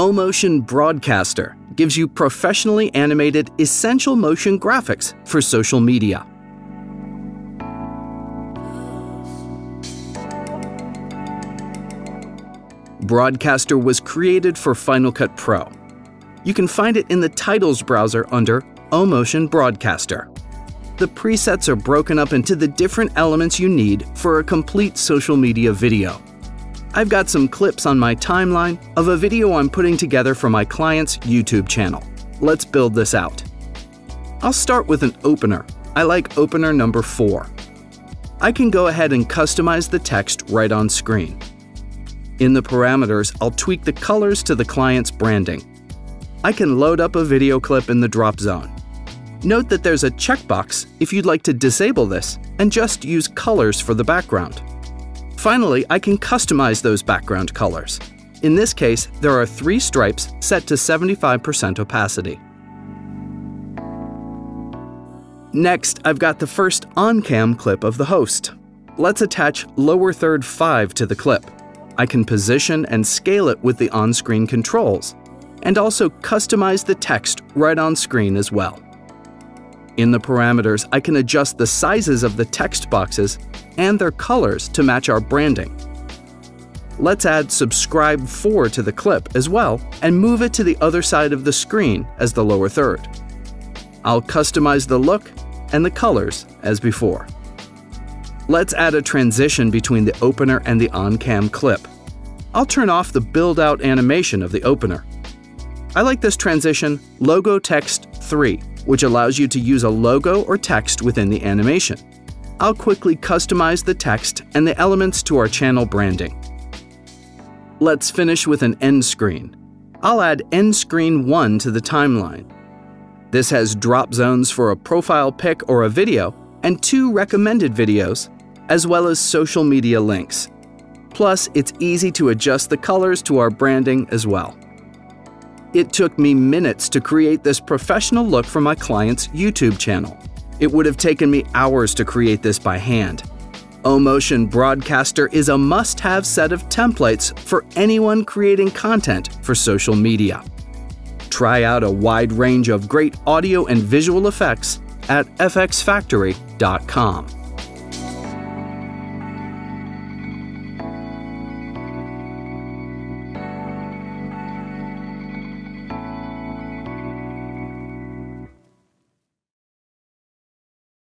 OMotion Broadcaster gives you professionally animated essential motion graphics for social media. Broadcaster was created for Final Cut Pro. You can find it in the Titles browser under OMotion Broadcaster. The presets are broken up into the different elements you need for a complete social media video. I've got some clips on my timeline of a video I'm putting together for my client's YouTube channel. Let's build this out. I'll start with an opener. I like opener number 4. I can go ahead and customize the text right on screen. In the parameters, I'll tweak the colors to the client's branding. I can load up a video clip in the drop zone. Note that there's a checkbox if you'd like to disable this and just use colors for the background. Finally, I can customize those background colors. In this case, there are three stripes set to 75% opacity. Next, I've got the first on-cam clip of the host. Let's attach lower third 5 to the clip. I can position and scale it with the on-screen controls, and also customize the text right on screen as well. In the parameters, I can adjust the sizes of the text boxes and their colors to match our branding. Let's add Subscribe 4 to the clip as well and move it to the other side of the screen as the lower third. I'll customize the look and the colors as before. Let's add a transition between the opener and the on-cam clip. I'll turn off the build-out animation of the opener. I like this transition Logo Text 3, which allows you to use a logo or text within the animation. I'll quickly customize the text and the elements to our channel branding. Let's finish with an end screen. I'll add end screen 1 to the timeline. This has drop zones for a profile pic or a video and two recommended videos, as well as social media links. Plus, it's easy to adjust the colors to our branding as well. It took me minutes to create this professional look for my client's YouTube channel. It would have taken me hours to create this by hand. OMotion Broadcaster is a must-have set of templates for anyone creating content for social media. Try out a wide range of great audio and visual effects at fxfactory.com.